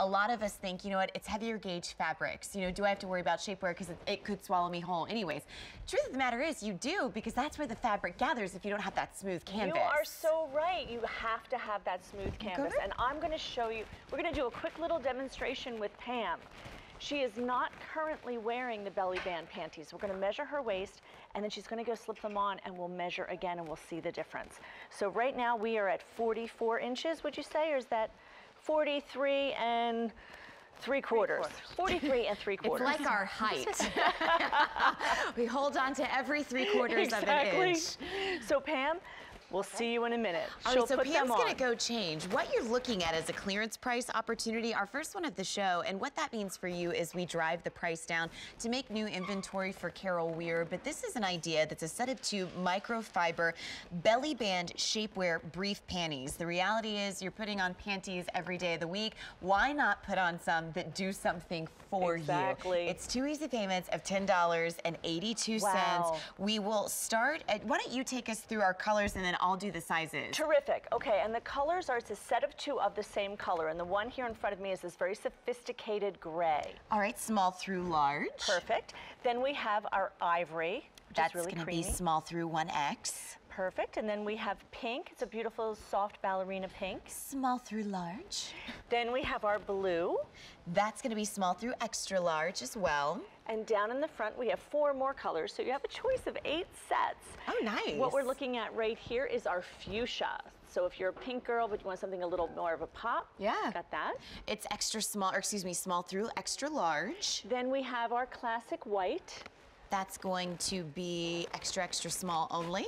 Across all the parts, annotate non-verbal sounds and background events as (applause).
a lot of us think, you know what, it's heavier gauge fabrics. You know, do I have to worry about shapewear because it, it could swallow me whole anyways? Truth of the matter is you do because that's where the fabric gathers if you don't have that smooth canvas. You are so right. You have to have that smooth canvas. And I'm going to show you, we're going to do a quick little demonstration with Pam. She is not currently wearing the belly band panties. We're gonna measure her waist and then she's gonna go slip them on and we'll measure again and we'll see the difference. So right now we are at 44 inches, would you say, or is that 43 and three quarters. 43 and three quarters. It's like our height. (laughs) (laughs) we hold on to every three quarters exactly. of an inch. So Pam, We'll see you in a minute. All She'll right, so Pam's gonna go change. What you're looking at is a clearance price opportunity, our first one of the show. And what that means for you is we drive the price down to make new inventory for Carol Wior. But this is an idea that's a set of two microfiber belly band shapewear brief panties. The reality is you're putting on panties every day of the week. Why not put on some that do something for you? exactly. you? It's two easy payments of $10.82. Wow. We will start at, why don't you take us through our colors and then I'll do the sizes. Terrific. Okay, and the colors are, it's a set of two of the same color. And the one here in front of me is this very sophisticated gray. All right, small through large. Perfect. Then we have our ivory, which That's is really gonna be small through 1X. Perfect. And then we have pink. It's a beautiful soft ballerina pink. Small through large. Then we have our blue. That's going to be small through extra large as well. And down in the front, we have four more colors. So you have a choice of eight sets. Oh, nice. What we're looking at right here is our fuchsia. So if you're a pink girl, but you want something a little more of a pop, yeah, got that. It's extra small, or excuse me, small through extra large. Then we have our classic white. That's going to be extra, extra small only.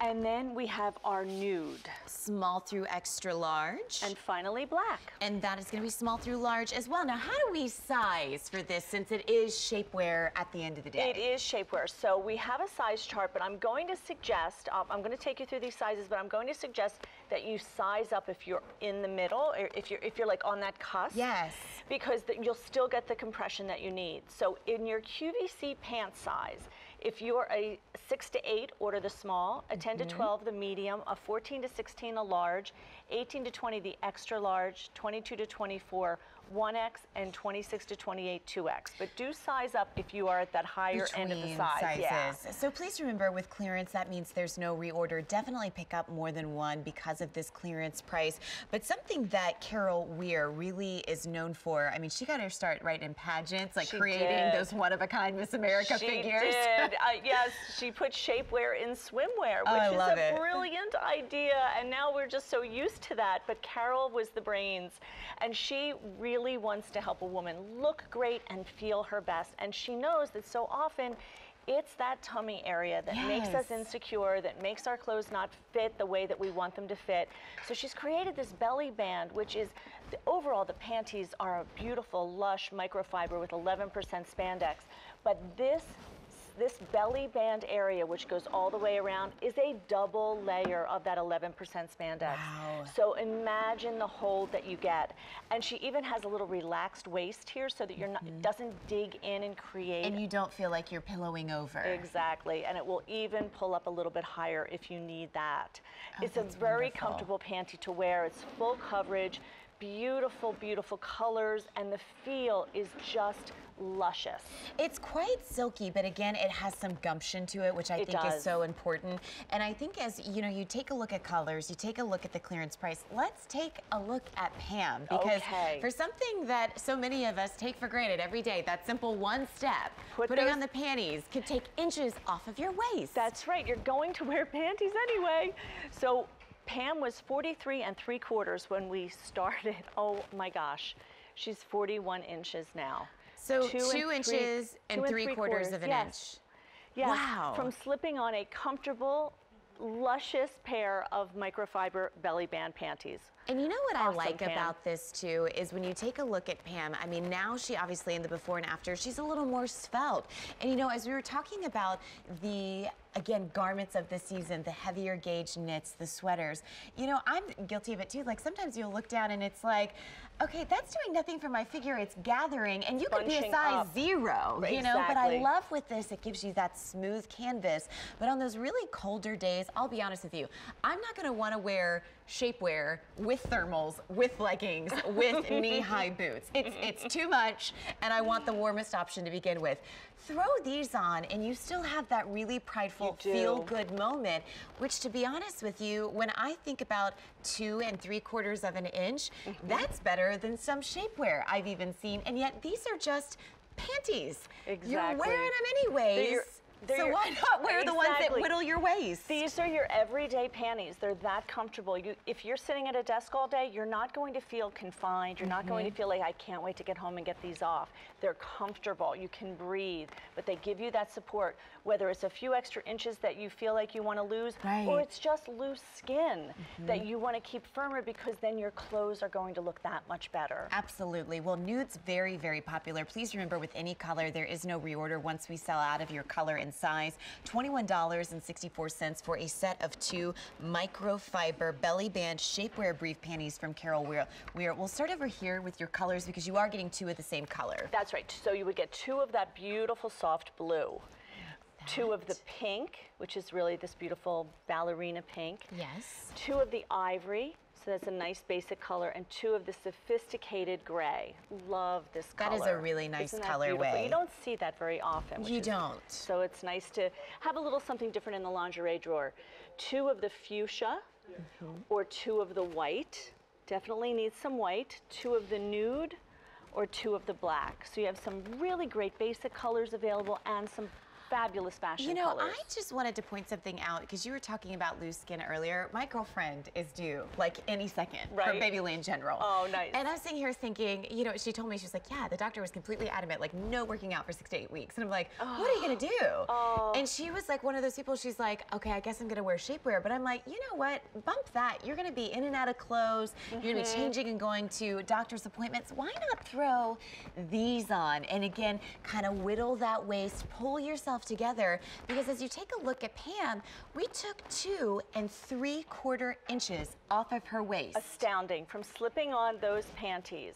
And then we have our nude. Small through extra large. And finally black. And that is going to be small through large as well. Now, how do we size for this since it is shapewear at the end of the day? It is shapewear. So we have a size chart, but I'm going to suggest, uh, I'm going to take you through these sizes, but I'm going to suggest that you size up if you're in the middle or if you're, if you're like on that cusp. Yes. Because the, you'll still get the compression that you need. So in your QVC pant size, if you're a 6 to 8, order the small, a 10 mm -hmm. to mm-hmm. 12, the medium, a 14 to 16, a large, 18 to 20, the extra large, 22 to 24, 1X and 26 to 28 2X. But do size up if you are at that higher Between end of the size. Sizes. Yeah. So please remember with clearance, that means there's no reorder. Definitely pick up more than one because of this clearance price. But something that Carol Wior really is known for, I mean, she got her start right in pageants, like she creating did. those one-of-a-kind Miss America she figures. She did. (laughs) uh, yes, she put shapewear in swimwear, oh, which oh, is a it. brilliant idea. And now we're just so used to that. But Carol was the brains. And she really wants to help help a woman look great and feel her best. And she knows that so often it's that tummy area that yes. makes us insecure, that makes our clothes not fit the way that we want them to fit. So she's created this belly band, which is, the, overall the panties are a beautiful, lush microfiber with 11% spandex. But this this belly band area, which goes all the way around, is a double layer of that 11% spandex. Wow. So imagine the hold that you get. And she even has a little relaxed waist here so that you're not, mm -hmm. doesn't dig in and create. And you don't feel like you're pillowing over. Exactly. And it will even pull up a little bit higher if you need that. Oh, it's a very wonderful. comfortable panty to wear. It's full coverage beautiful, beautiful colors, and the feel is just luscious. It's quite silky, but again, it has some gumption to it, which I it think does. is so important. And I think as, you know, you take a look at colors, you take a look at the clearance price, let's take a look at Pam. Because okay. for something that so many of us take for granted every day, that simple one step, Put putting those... on the panties could take inches off of your waist. That's right, you're going to wear panties anyway. So Pam was 43 and three quarters when we started. (laughs) Oh my gosh, she's 41 inches now. So two, two and inches three, and, three, three quarters, quarters, of an yes. inch. Yes. Wow. From slipping on a comfortable, luscious pair of microfiber belly band panties. And you know what awesome, I like Pam. about this too is when you take a look at Pam, I mean, now she obviously in the before and after, she's a little more svelte. And you know, as we were talking about the again, garments of the season, the heavier gauge knits, the sweaters. You know, I'm guilty of it too. Like sometimes you'll look down and it's like, okay, that's doing nothing for my figure. It's gathering and you could be a size up. zero, exactly. you know, but I love with this, it gives you that smooth canvas. But on those really colder days, I'll be honest with you, I'm not gonna wanna wear shapewear with thermals, with leggings, with (laughs) knee-high boots. It's, it's too much, and I want the warmest option to begin with. Throw these on, and you still have that really prideful, feel-good moment, which to be honest with you, when I think about two and three quarters of an inch, Mm-hmm. that's better than some shapewear I've even seen, and yet these are just panties. You're Exactly. wearing them anyways. They're so your- why not wear the ones that whittle your waist? These are your everyday panties. They're that comfortable. You, if you're sitting at a desk all day, you're not going to feel confined. You're not going to mm-hmm. feel like I can't wait to get home and get these off. They're comfortable. You can breathe, but they give you that support. Whether it's a few extra inches that you feel like you want to lose, or it's just loose skin mm-hmm. that you want to keep firmer because then your clothes are going to look that much better. Absolutely. Well, nude's very, very popular. Please remember with any color, there is no reorder once we sell out of your color and size. $21.64 for a set of two microfiber belly band shapewear brief panties from Carol Wior. We'll start over here with your colors because you are getting two of the same color. That's right. So you would get two of that beautiful soft blue, two of the pink, which is really this beautiful ballerina pink, Yes. two of the ivory, so that's a nice basic color, and two of the sophisticated gray. Love this That color. That is a really nice Isn't that beautiful? colorway. You don't see that very often. You is- don't. So it's nice to have a little something different in the lingerie drawer. Two of the fuchsia Mm-hmm. or two of the white. Definitely needs some white. Two of the nude or two of the black. So you have some really great basic colors available and some fabulous fashion You know, colors. I just wanted to point something out because you were talking about loose skin earlier. My girlfriend is due like any second for Right. baby in general. Oh, nice. And I'm sitting here thinking, you know, she told me, she was like, yeah, the doctor was completely adamant, like no working out for six to eight weeks. And I'm like, what are you gonna do? Oh. And she was like one of those people, she's like, okay, I guess I'm gonna wear shapewear. But I'm like, you know what? Bump that. You're gonna be in and out of clothes. You're gonna Mm-hmm. be changing and going to doctor's appointments. Why not throw these on? And again, kind of whittle that waist, pull yourself together. Because as you take a look at Pam, we took two and three quarter inches off of her waist. Astounding. From slipping on those panties.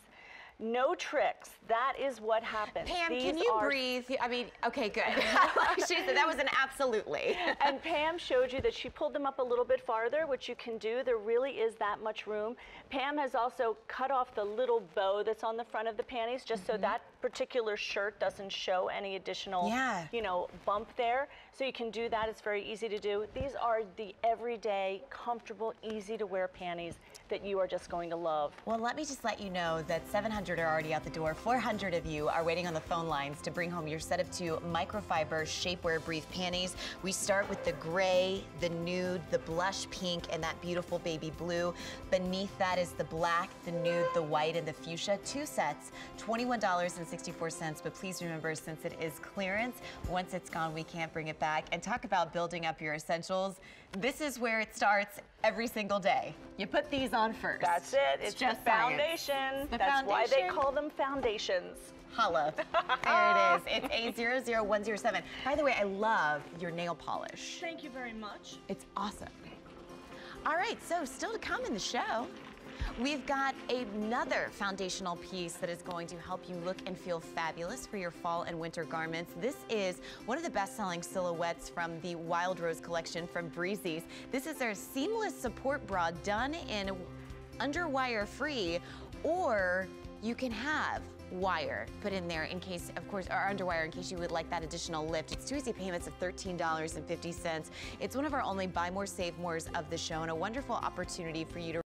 No tricks. That is what happens. Pam, These can you are breathe? I mean, okay, good. (laughs) (laughs) she said that was an absolutely. (laughs) and Pam showed you that she pulled them up a little bit farther, which you can do. There really is that much room. Pam has also cut off the little bow that's on the front of the panties just so mm-hmm. that particular shirt doesn't show any additional, Yeah. you know, bump there. So you can do that. It's very easy to do. These are the everyday, comfortable, easy to wear panties that you are just going to love. Well, let me just let you know that 700 are already out the door. 400 of you are waiting on the phone lines to bring home your set of two microfiber shapewear brief panties. We start with the gray, the nude, the blush pink, and that beautiful baby blue. Beneath that is the black, the nude, the white, and the fuchsia. Two sets, $21.64. But please remember, since it is clearance, once it's gone, we can't bring it back. And talk about building up your essentials. This is where it starts every single day. You put these on first. That's it. It's, just the science. foundation. The That's why they call them foundations. Holla. (laughs) there it is. It's A00107. By the way, I love your nail polish. Thank you very much. It's awesome. All right, so still to come in the show, we've got another foundational piece that is going to help you look and feel fabulous for your fall and winter garments. This is one of the best-selling silhouettes from the Wild Rose collection from Breezies. This is our seamless support bra done in underwire free, or you can have wire put in there in case, of course, our underwire in case you would like that additional lift. It's two easy payments of $13.50. It's one of our only buy more, save mores of the show and a wonderful opportunity for you to